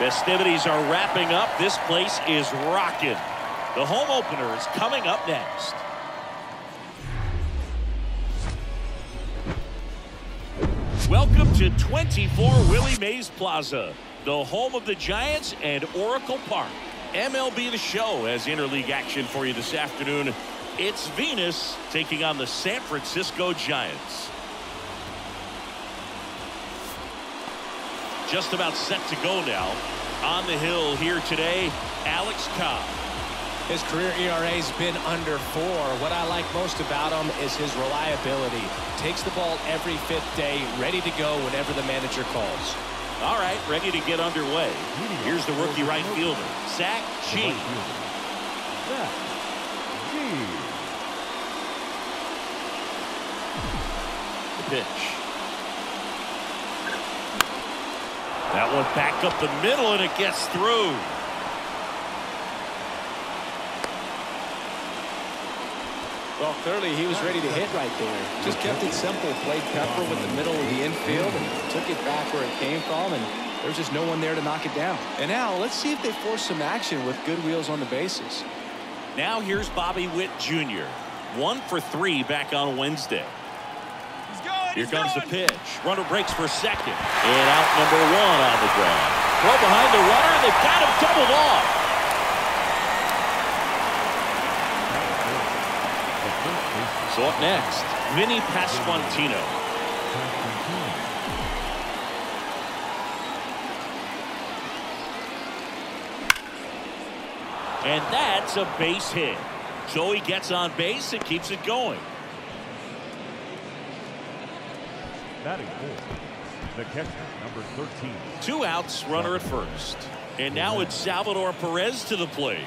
Festivities are wrapping up. This place is rocking. The home opener is coming up next. Welcome to 24 Willie Mays Plaza, the home of the Giants and Oracle Park. MLB The Show has interleague action for you this afternoon. It's Venus taking on the San Francisco Giants. Just about set to go now. On the hill here today, Alex Cobb. His career ERA's been under four. What I like most about him is his reliability. Takes the ball every fifth day, ready to go whenever the manager calls. All right, ready to get underway. Here's the rookie right fielder, Zach G. The pitch. That one back up the middle and it gets through. Well, clearly he was ready to hit right there. Just kept it simple. Played Pepper with the middle of the infield and took it back where it came from. And there's just no one there to knock it down. And now let's see if they force some action with good wheels on the bases. Now here's Bobby Witt Jr. One for three back on Wednesday. Here comes the pitch. Runner breaks for second. And out number one on the ground. Throw behind the runner. And they've got him doubled off. So up next, Vinny Pasquantino. And that's a base hit. Joey gets on base and keeps it going. Batting four, the catcher, number 13. Two outs, runner at first. And now it's Salvador Perez to the plate.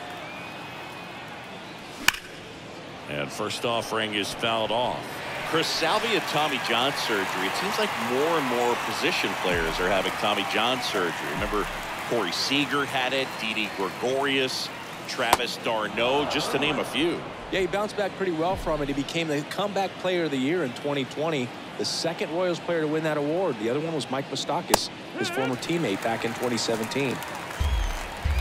And first offering is fouled off. Chris Salvi had Tommy John surgery. It seems like more and more position players are having Tommy John surgery. Remember, Corey Seager had it, Didi Gregorius, Travis d'Arnaud, just to name a few. Yeah, he bounced back pretty well from it. He became the comeback player of the year in 2020. The second Royals player to win that award. The other one was Mike Moustakas, his former teammate back in 2017.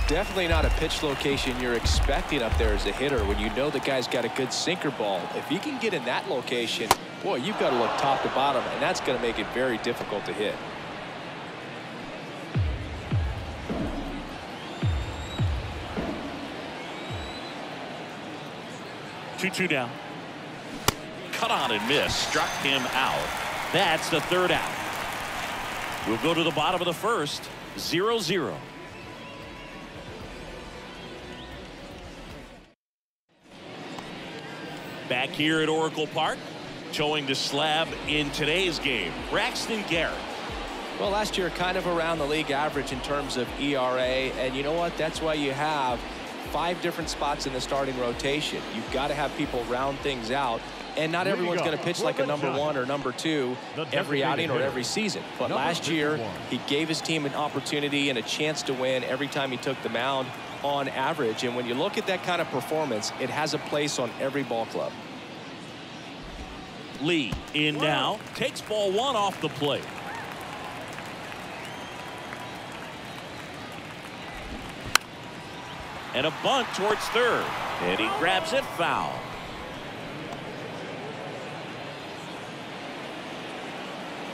Definitely not a pitch location you're expecting up there as a hitter when you know the guy's got a good sinker ball. If he can get in that location, boy, you've got to look top to bottom, and that's going to make it very difficult to hit. Two-two down. Cut on and miss. Struck him out. That's the third out. We'll go to the bottom of the first. 0-0. Back here at Oracle Park, toeing the slab in today's game, Braxton Garrett. Well, last year kind of around the league average in terms of ERA, and you know what? That's why you have five different spots in the starting rotation. You've got to have people round things out, and not everyone's going to pitch like a number one or number two every outing or every season. But last year, he gave his team an opportunity and a chance to win every time he took the mound on average. And when you look at that kind of performance, it has a place on every ball club. Lee in now, takes ball one off the plate. And a bunt towards third. And he grabs it foul.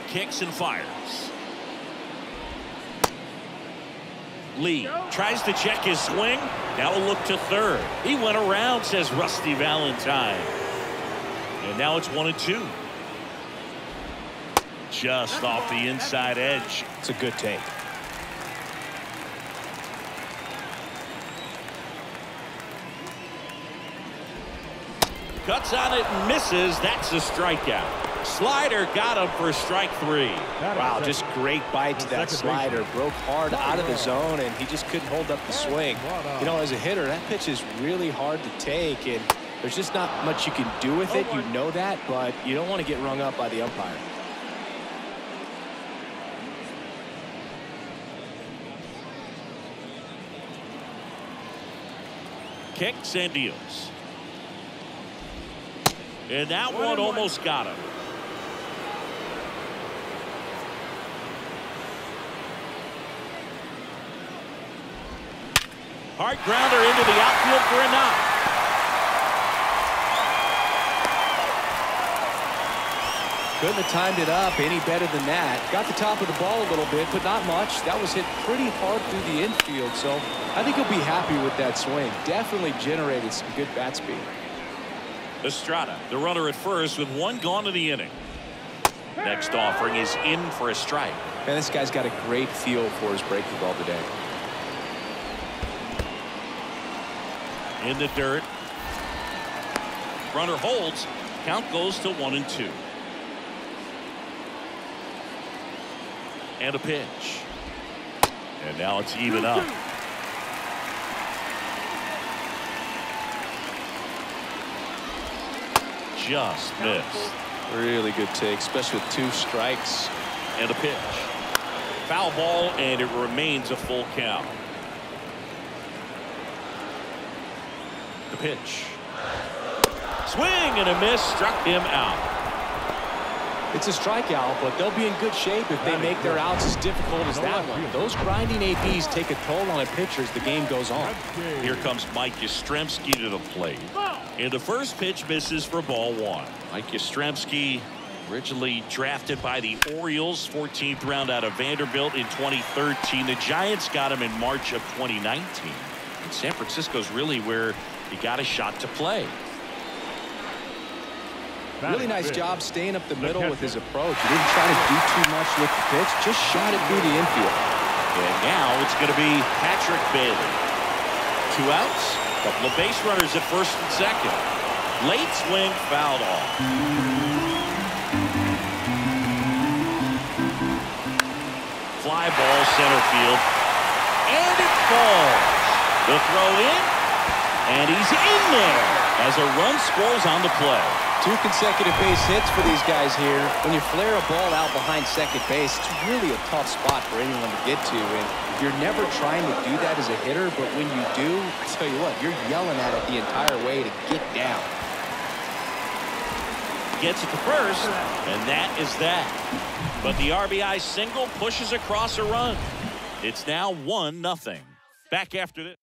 Kicks and fires. Lee tries to check his swing. Now look to third. He went around, says Rusty Valentine. And now it's one and two. Just off the inside edge. It's a good take. Cuts on it and misses. That's a strikeout. Slider got him for strike three. Wow, just great bite to that slider. Broke hard out of the zone, and he just couldn't hold up the swing. You know, as a hitter, that pitch is really hard to take, and there's just not much you can do with it. You know that, but you don't want to get rung up by the umpire. Kicks and deals. And that one almost got him. Hard grounder into the outfield for a knock. Couldn't have timed it up any better than that. Got the top of the ball a little bit, but not much. That was hit pretty hard through the infield, so I think he'll be happy with that swing. Definitely generated some good bat speed. Estrada, the runner at first with one gone in the inning. Next offering is in for a strike. Man, this guy's got a great feel for his breaking ball today. In the dirt. Runner holds. Count goes to one and two. And a pitch. And now it's even up. Just missed. Really good take, especially with two strikes. And a pitch. Foul ball, and it remains a full count. The pitch. Swing and a miss struck him out. It's a strikeout, but they'll be in good shape if they make their outs as difficult as that one. Those grinding ABs take a toll on a pitcher as the game goes on. Here comes Mike Yastrzemski to the plate. And the first pitch misses for ball one. Mike Yastrzemski originally drafted by the Orioles 14th round out of Vanderbilt in 2013 the Giants got him in March of 2019 and San Francisco's really where he got a shot to play Really nice job staying up the middle with his approach. He didn't try to do too much with the pitch, just shot it through the infield. And now it's going to be Patrick Bailey. Two outs, couple of base runners at first and second. Late swing fouled off. Fly ball center field. And it falls. The throw in. And he's in there as a run scores on the play. Two consecutive base hits for these guys here. When you flare a ball out behind second base, it's really a tough spot for anyone to get to. And you're never trying to do that as a hitter, but when you do, I tell you what, you're yelling at it the entire way to get down. Gets it to first, and that is that. But the RBI single pushes across a run. It's now 1 nothing. Back after this.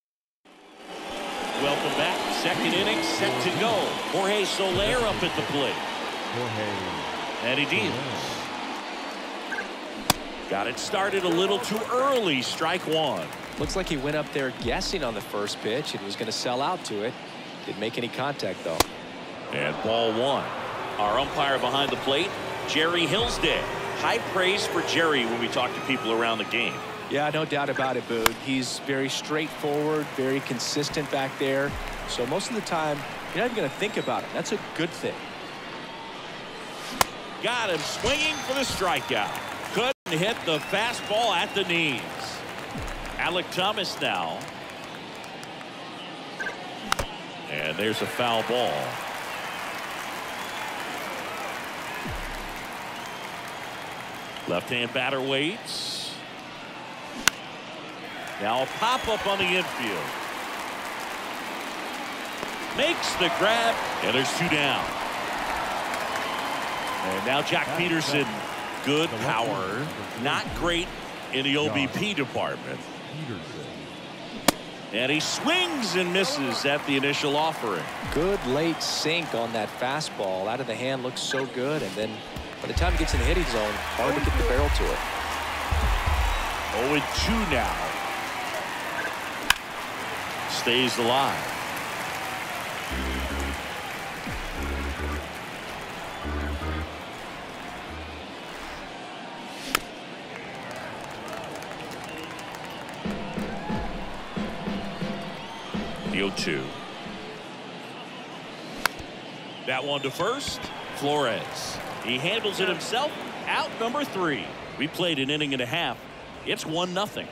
Welcome back. Second inning set to go. Jorge Soler up at the plate. Jorge. And he deals. Got it started a little too early. Strike one. Looks like he went up there guessing on the first pitch and was going to sell out to it. Didn't make any contact, though. And ball one. Our umpire behind the plate, Jerry Hillsdale. High praise for Jerry when we talk to people around the game. Yeah, no doubt about it, Boog. He's very straightforward, very consistent back there. So most of the time, you're not even going to think about it. That's a good thing. Got him swinging for the strikeout. Couldn't hit the fastball at the knees. Alek Thomas now. And there's a foul ball. Left-hand batter waits. Now a pop-up on the infield. Makes the grab, and there's two down. And now Joc Pederson, good power, not great in the OBP department. And he swings and misses at the initial offering. Good late sink on that fastball. Out of the hand looks so good. And then by the time it gets in the hitting zone, hard to get the barrel to it. 0 2 now. Stays alive. 0 2. That one to first. Flores. He handles it himself. Out number three. We played an inning and a half. It's one nothing.